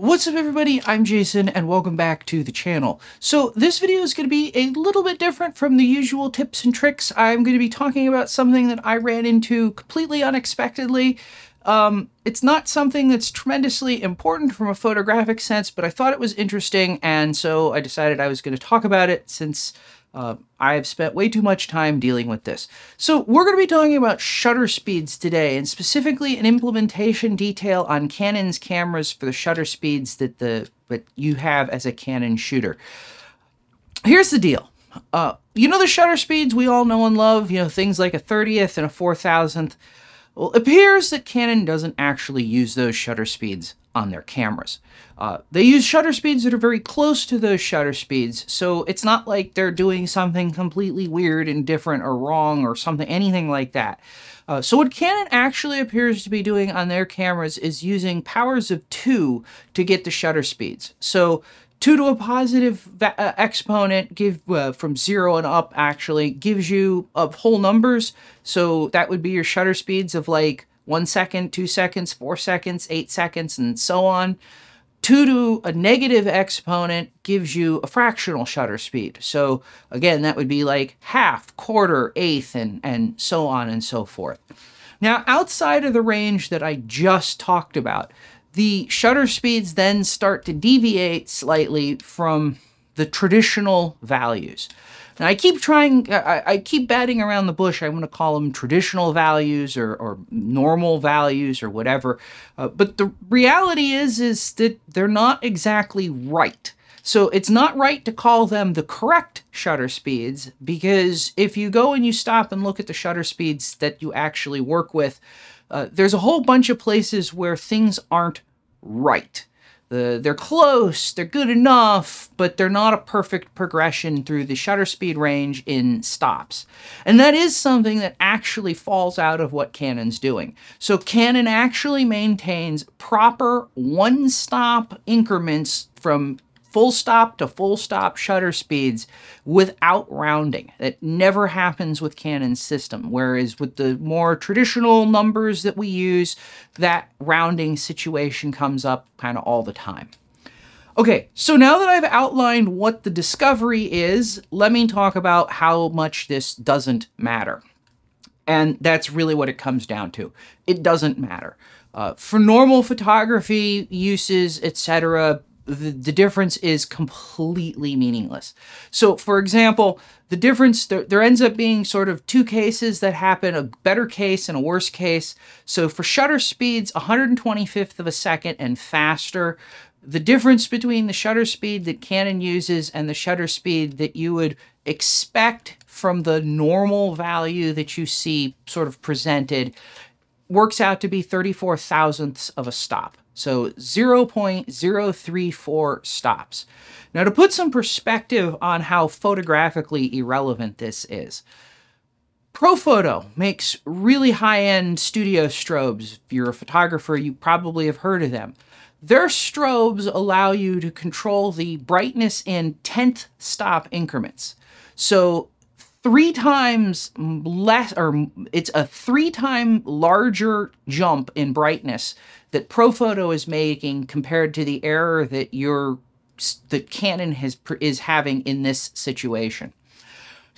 What's up everybody, I'm Jason and welcome back to the channel. So this video is going to be a little bit different from the usual tips and tricks. I'm going to be talking about something that I ran into completely unexpectedly. Um, it's not something that's tremendously important from a photographic sense, but I thought it was interesting and so I decided I was going to talk about it since uh, I've spent way too much time dealing with this. So we're going to be talking about shutter speeds today, and specifically an implementation detail on Canon's cameras for the shutter speeds that the that you have as a Canon shooter. Here's the deal. Uh, you know the shutter speeds we all know and love, you know, things like a 30th and a 4000th. Well, it appears that Canon doesn't actually use those shutter speeds on their cameras. Uh, they use shutter speeds that are very close to those shutter speeds, so it's not like they're doing something completely weird and different or wrong or something, anything like that. Uh, so what Canon actually appears to be doing on their cameras is using powers of two to get the shutter speeds. So 2 to a positive uh, exponent give uh, from 0 and up actually gives you of whole numbers. So that would be your shutter speeds of like 1 second, 2 seconds, 4 seconds, 8 seconds, and so on. 2 to a negative exponent gives you a fractional shutter speed. So again, that would be like half, quarter, eighth, and, and so on and so forth. Now, outside of the range that I just talked about, the shutter speeds then start to deviate slightly from the traditional values. Now I keep trying, I, I keep batting around the bush. I want to call them traditional values or, or normal values or whatever. Uh, but the reality is, is that they're not exactly right. So it's not right to call them the correct shutter speeds because if you go and you stop and look at the shutter speeds that you actually work with, uh, there's a whole bunch of places where things aren't right. The, they're close, they're good enough, but they're not a perfect progression through the shutter speed range in stops. And that is something that actually falls out of what Canon's doing. So Canon actually maintains proper one-stop increments from full stop to full stop shutter speeds without rounding. That never happens with Canon's system, whereas with the more traditional numbers that we use, that rounding situation comes up kind of all the time. Okay, so now that I've outlined what the discovery is, let me talk about how much this doesn't matter. And that's really what it comes down to. It doesn't matter. Uh, for normal photography uses, etc., the, the difference is completely meaningless. So, for example, the difference, there, there ends up being sort of two cases that happen, a better case and a worse case. So for shutter speeds, 125th of a second and faster, the difference between the shutter speed that Canon uses and the shutter speed that you would expect from the normal value that you see sort of presented works out to be 34 thousandths of a stop. So 0.034 stops. Now to put some perspective on how photographically irrelevant this is, Profoto makes really high-end studio strobes. If you're a photographer, you probably have heard of them. Their strobes allow you to control the brightness in 10th stop increments. So three times less, or it's a three time larger jump in brightness that Profoto is making compared to the error that your that Canon has is having in this situation.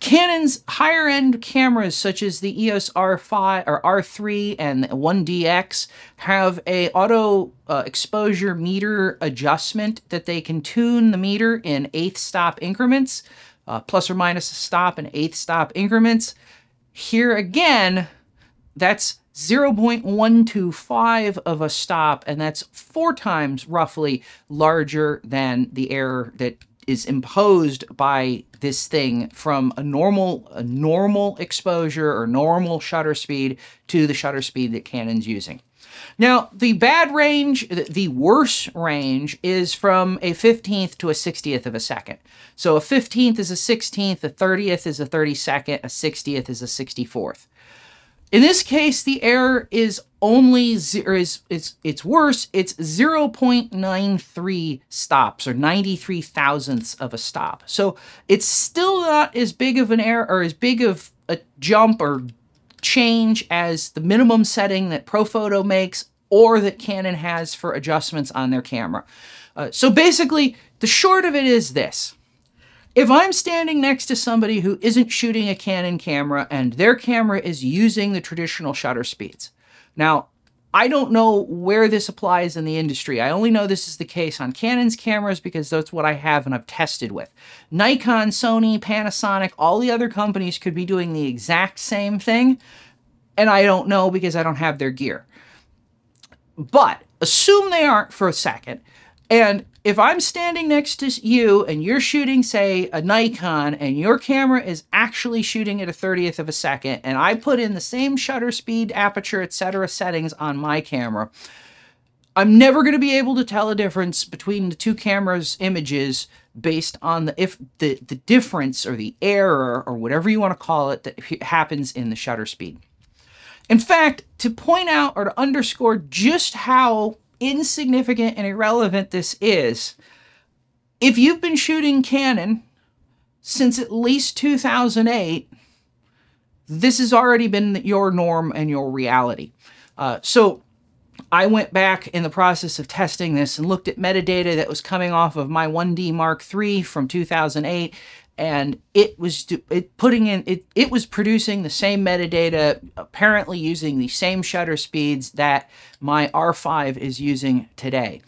Canon's higher end cameras such as the EOS R5 or R3 and 1DX have a auto uh, exposure meter adjustment that they can tune the meter in eighth stop increments uh, plus or minus a stop and eighth stop increments. Here again, that's 0.125 of a stop, and that's four times roughly larger than the error that is imposed by this thing from a normal a normal exposure or normal shutter speed to the shutter speed that Canon's using. Now, the bad range, the worse range, is from a 15th to a 60th of a second. So a 15th is a 16th, a 30th is a 32nd, a 60th is a 64th. In this case, the error is only zero, is, is it's worse, it's 0.93 stops or 93 thousandths of a stop. So it's still not as big of an error or as big of a jump or change as the minimum setting that Profoto makes or that Canon has for adjustments on their camera. Uh, so basically, the short of it is this. If I'm standing next to somebody who isn't shooting a Canon camera and their camera is using the traditional shutter speeds, now I don't know where this applies in the industry. I only know this is the case on Canon's cameras because that's what I have and I've tested with. Nikon, Sony, Panasonic, all the other companies could be doing the exact same thing, and I don't know because I don't have their gear. But assume they aren't for a second. And if I'm standing next to you and you're shooting, say, a Nikon and your camera is actually shooting at a 30th of a second, and I put in the same shutter speed, aperture, etc. settings on my camera, I'm never going to be able to tell a difference between the two cameras' images based on the if the, the difference or the error or whatever you want to call it that happens in the shutter speed. In fact, to point out or to underscore just how insignificant and irrelevant this is, if you've been shooting Canon since at least 2008, this has already been your norm and your reality. Uh, so I went back in the process of testing this and looked at metadata that was coming off of my 1D Mark III from 2008 and it was it putting in it it was producing the same metadata apparently using the same shutter speeds that my R5 is using today.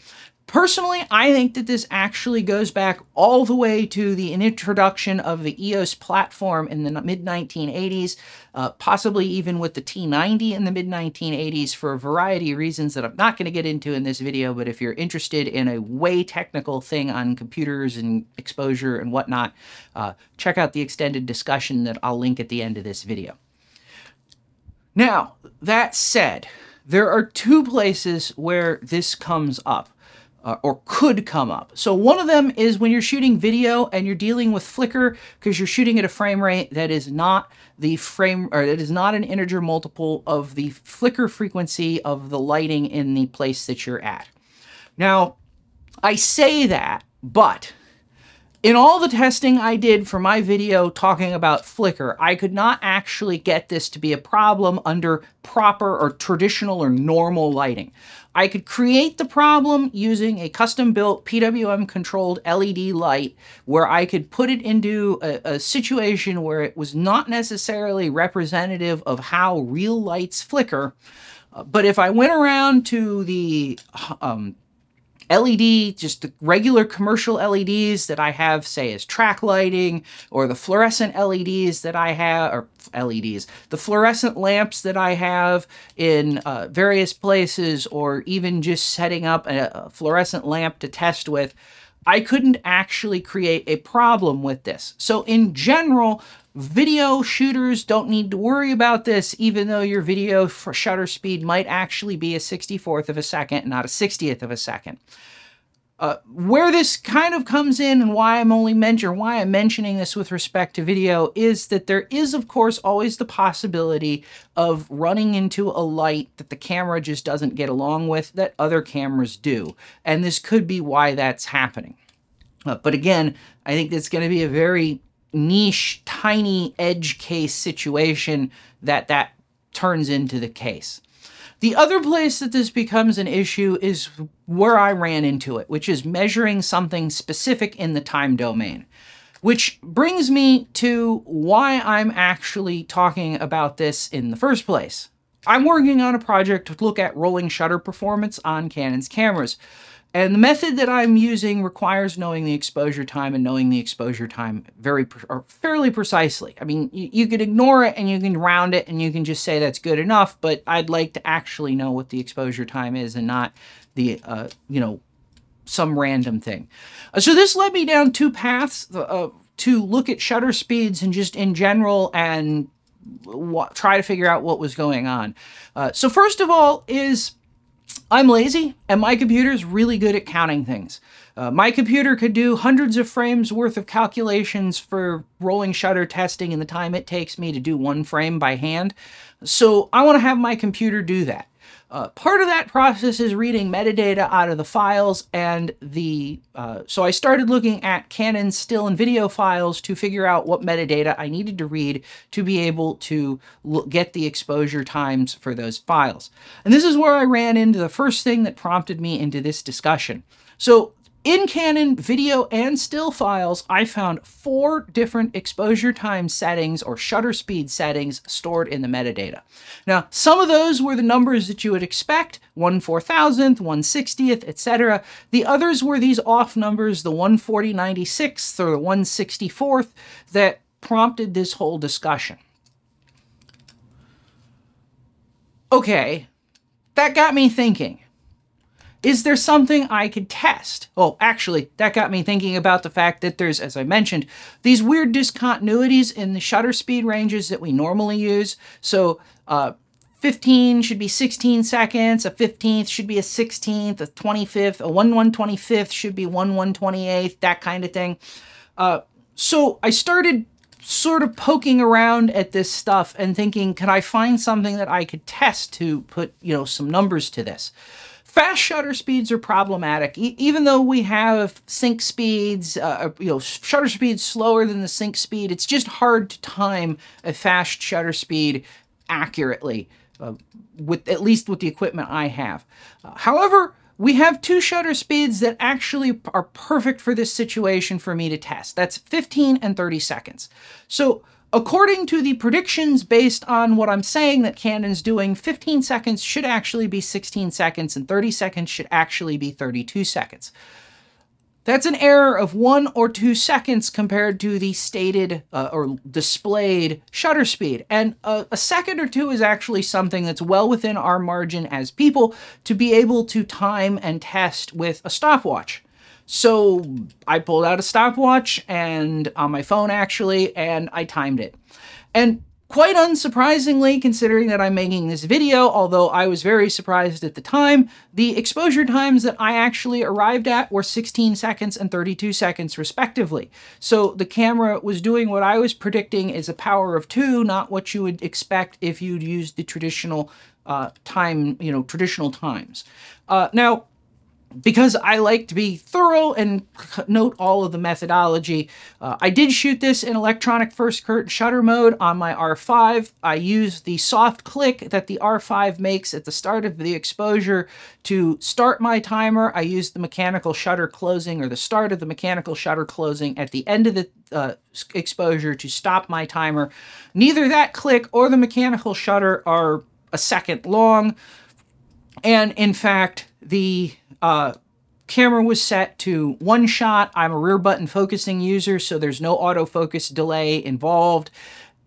Personally, I think that this actually goes back all the way to the introduction of the EOS platform in the mid-1980s, uh, possibly even with the T90 in the mid-1980s for a variety of reasons that I'm not going to get into in this video, but if you're interested in a way technical thing on computers and exposure and whatnot, uh, check out the extended discussion that I'll link at the end of this video. Now, that said, there are two places where this comes up uh, or could come up. So one of them is when you're shooting video and you're dealing with flicker because you're shooting at a frame rate that is not the frame or that is not an integer multiple of the flicker frequency of the lighting in the place that you're at. Now, I say that, but in all the testing I did for my video talking about flicker, I could not actually get this to be a problem under proper or traditional or normal lighting. I could create the problem using a custom-built PWM-controlled LED light where I could put it into a, a, situation where it was not necessarily representative of how real lights flicker. Uh, but if I went around to the um, LED, just the regular commercial LEDs that I have, say, as track lighting, or the fluorescent LEDs that I have, or LEDs, the fluorescent lamps that I have in uh, various places, or even just setting up a, a fluorescent lamp to test with, I couldn't actually create a problem with this. So in general, Video shooters don't need to worry about this, even though your video for shutter speed might actually be a 64th of a second, not a 60th of a second. Uh, where this kind of comes in and why I'm only mentioning why I'm mentioning this with respect to video is that there is of course always the possibility of running into a light that the camera just doesn't get along with that other cameras do. And this could be why that's happening. Uh, but again, I think it's going to be a very niche, tiny edge case situation that that turns into the case. The other place that this becomes an issue is where I ran into it, which is measuring something specific in the time domain. Which brings me to why I'm actually talking about this in the first place. I'm working on a project to look at rolling shutter performance on Canon's cameras. And the method that I'm using requires knowing the exposure time and knowing the exposure time very or fairly precisely. I mean, you, you could ignore it and you can round it and you can just say that's good enough, but I'd like to actually know what the exposure time is and not the, uh, you know, some random thing. Uh, so this led me down two paths uh, to look at shutter speeds and just in general and try to figure out what was going on. Uh, so first of all is I'm lazy, and my computer is really good at counting things. Uh, my computer could do hundreds of frames worth of calculations for rolling shutter testing in the time it takes me to do one frame by hand. So I want to have my computer do that. Uh, part of that process is reading metadata out of the files and the, uh, so I started looking at Canon still and video files to figure out what metadata I needed to read to be able to get the exposure times for those files. And this is where I ran into the first thing that prompted me into this discussion. So in Canon video and still files, I found four different exposure time settings or shutter speed settings stored in the metadata. Now, some of those were the numbers that you would expect, 1 4000th, 1 60th, etc. The others were these off numbers, the 140 96th or the 164th, that prompted this whole discussion. Okay, that got me thinking. Is there something I could test? Oh, actually, that got me thinking about the fact that there's, as I mentioned, these weird discontinuities in the shutter speed ranges that we normally use. So uh, 15 should be 16 seconds, a 15th should be a 16th, a 25th, a 1 125th should be 1 128th, that kind of thing. Uh, so I started sort of poking around at this stuff and thinking, can I find something that I could test to put, you know, some numbers to this? Fast shutter speeds are problematic. E even though we have sync speeds, uh, uh, you know, shutter speeds slower than the sync speed, it's just hard to time a fast shutter speed accurately, uh, with at least with the equipment I have. Uh, however, we have two shutter speeds that actually are perfect for this situation for me to test. That's 15 and 30 seconds. So According to the predictions based on what I'm saying that Canon's doing, 15 seconds should actually be 16 seconds and 30 seconds should actually be 32 seconds. That's an error of one or two seconds compared to the stated uh, or displayed shutter speed. And a, a second or two is actually something that's well within our margin as people to be able to time and test with a stopwatch. So I pulled out a stopwatch and on my phone actually, and I timed it. And quite unsurprisingly, considering that I'm making this video, although I was very surprised at the time, the exposure times that I actually arrived at were 16 seconds and 32 seconds respectively. So the camera was doing what I was predicting is a power of two, not what you would expect if you'd used the traditional uh, time, you know, traditional times. Uh, now, because I like to be thorough and note all of the methodology. Uh, I did shoot this in electronic first curtain shutter mode on my R5. I used the soft click that the R5 makes at the start of the exposure to start my timer. I used the mechanical shutter closing or the start of the mechanical shutter closing at the end of the uh, exposure to stop my timer. Neither that click or the mechanical shutter are a second long. And in fact, the uh, camera was set to one shot. I'm a rear button focusing user, so there's no autofocus delay involved.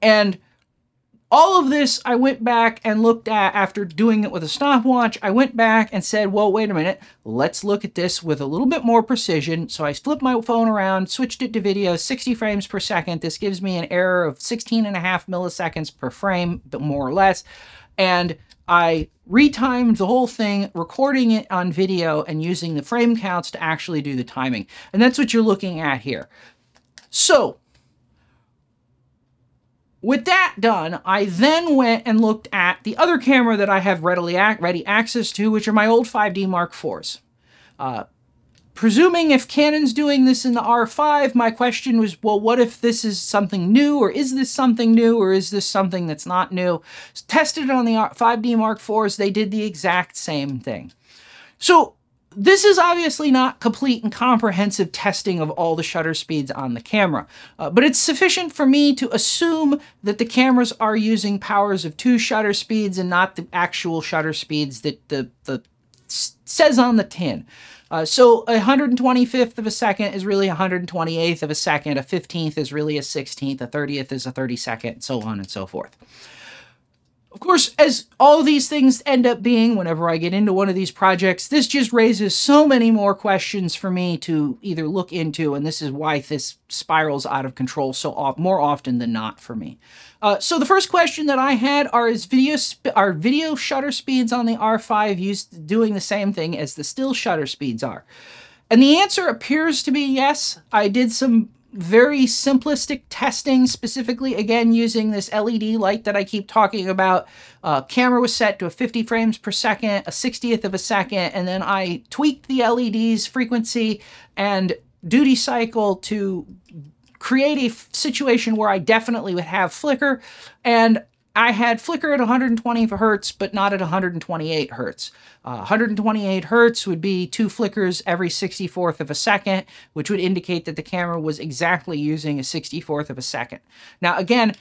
And all of this I went back and looked at after doing it with a stopwatch. I went back and said, well, wait a minute, let's look at this with a little bit more precision. So I flipped my phone around, switched it to video, 60 frames per second. This gives me an error of 16 and a half milliseconds per frame, but more or less. And I retimed the whole thing, recording it on video and using the frame counts to actually do the timing. And that's what you're looking at here. So, with that done, I then went and looked at the other camera that I have readily ready access to, which are my old 5D Mark IVs. Uh, Presuming if Canon's doing this in the R5, my question was, well, what if this is something new, or is this something new, or is this something that's not new? Tested on the 5D Mark IVs, they did the exact same thing. So this is obviously not complete and comprehensive testing of all the shutter speeds on the camera, uh, but it's sufficient for me to assume that the cameras are using powers of two shutter speeds and not the actual shutter speeds that the, the says on the tin. Uh, so a 125th of a second is really a 128th of a second, a 15th is really a 16th, a 30th is a 32nd, so on and so forth. Of course, as all these things end up being whenever I get into one of these projects, this just raises so many more questions for me to either look into, and this is why this spirals out of control so more often than not for me. Uh, so the first question that I had are is video are video shutter speeds on the R5 used doing the same thing as the still shutter speeds are? And the answer appears to be yes. I did some very simplistic testing, specifically, again, using this LED light that I keep talking about. Uh, camera was set to a 50 frames per second, a 60th of a second, and then I tweaked the LED's frequency and duty cycle to create a situation where I definitely would have flicker. And I had flicker at 120 hertz, but not at 128 hertz. Uh, 128 hertz would be two flickers every 64th of a second, which would indicate that the camera was exactly using a 64th of a second. Now, again,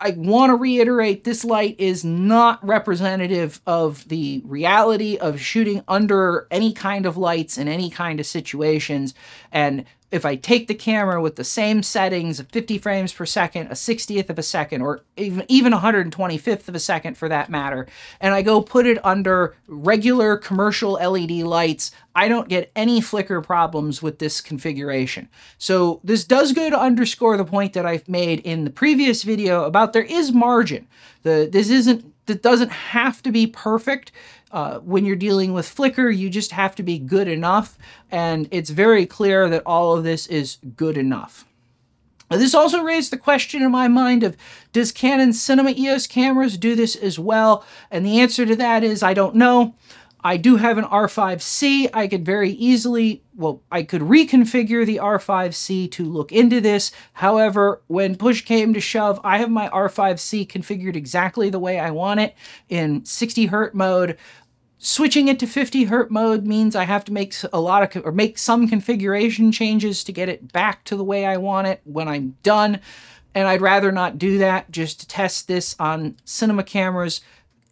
I want to reiterate this light is not representative of the reality of shooting under any kind of lights in any kind of situations. And if I take the camera with the same settings of 50 frames per second, a 60th of a second, or even, even 125th of a second for that matter, and I go put it under regular commercial LED lights, I don't get any flicker problems with this configuration. So this does go to underscore the point that I've made in the previous video about there is margin. The, this isn't, that doesn't have to be perfect. Uh, when you're dealing with flicker, you just have to be good enough, and it's very clear that all of this is good enough. This also raised the question in my mind of, does Canon Cinema EOS cameras do this as well? And the answer to that is, I don't know. I do have an R5C. I could very easily, well, I could reconfigure the R5C to look into this. However, when push came to shove, I have my R5C configured exactly the way I want it in 60 hertz mode. Switching it to 50 hertz mode means I have to make a lot of, or make some configuration changes to get it back to the way I want it when I'm done. And I'd rather not do that just to test this on cinema cameras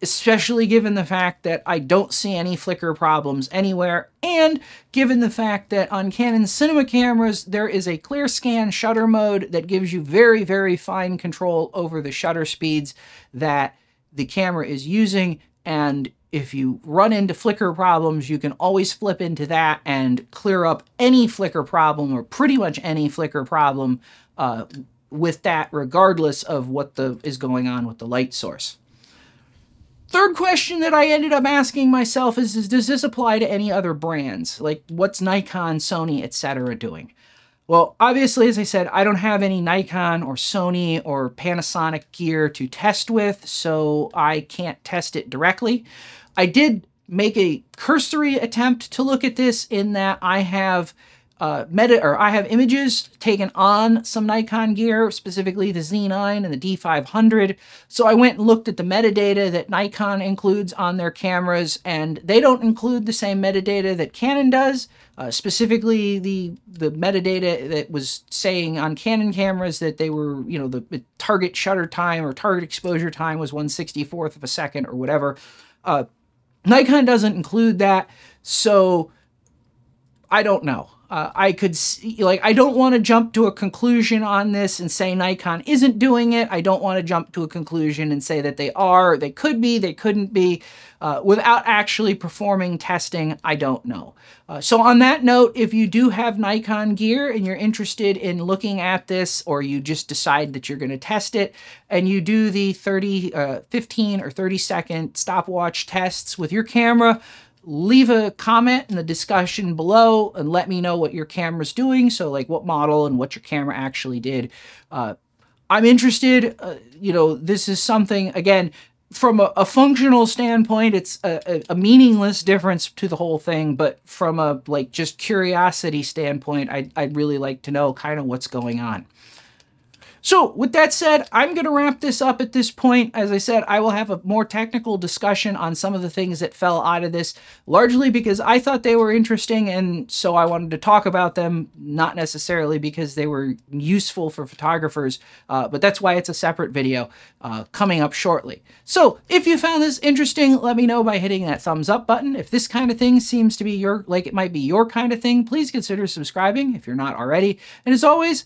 especially given the fact that I don't see any flicker problems anywhere, and given the fact that on Canon cinema cameras, there is a clear scan shutter mode that gives you very, very fine control over the shutter speeds that the camera is using, and if you run into flicker problems, you can always flip into that and clear up any flicker problem, or pretty much any flicker problem, uh, with that regardless of what the is going on with the light source. Third question that I ended up asking myself is, is does this apply to any other brands? Like what's Nikon, Sony, etc. doing? Well, obviously, as I said, I don't have any Nikon or Sony or Panasonic gear to test with, so I can't test it directly. I did make a cursory attempt to look at this in that I have uh, meta or I have images taken on some Nikon gear, specifically the Z9 and the D500. So I went and looked at the metadata that Nikon includes on their cameras, and they don't include the same metadata that Canon does. Uh, specifically, the the metadata that was saying on Canon cameras that they were, you know, the, the target shutter time or target exposure time was 164th of a second or whatever. Uh, Nikon doesn't include that, so I don't know. Uh, I could see, like, I don't want to jump to a conclusion on this and say Nikon isn't doing it. I don't want to jump to a conclusion and say that they are, they could be, they couldn't be. Uh, without actually performing testing, I don't know. Uh, so on that note, if you do have Nikon gear and you're interested in looking at this, or you just decide that you're going to test it, and you do the 30, uh, 15 or 30 second stopwatch tests with your camera, leave a comment in the discussion below and let me know what your camera's doing. So like what model and what your camera actually did. Uh, I'm interested, uh, you know, this is something, again, from a, a functional standpoint, it's a, a, meaningless difference to the whole thing, but from a like just curiosity standpoint, I'd, I'd really like to know kind of what's going on. So with that said, I'm going to wrap this up at this point. As I said, I will have a more technical discussion on some of the things that fell out of this, largely because I thought they were interesting and so I wanted to talk about them, not necessarily because they were useful for photographers, uh, but that's why it's a separate video uh, coming up shortly. So if you found this interesting, let me know by hitting that thumbs up button. If this kind of thing seems to be your, like it might be your kind of thing, please consider subscribing if you're not already. And as always,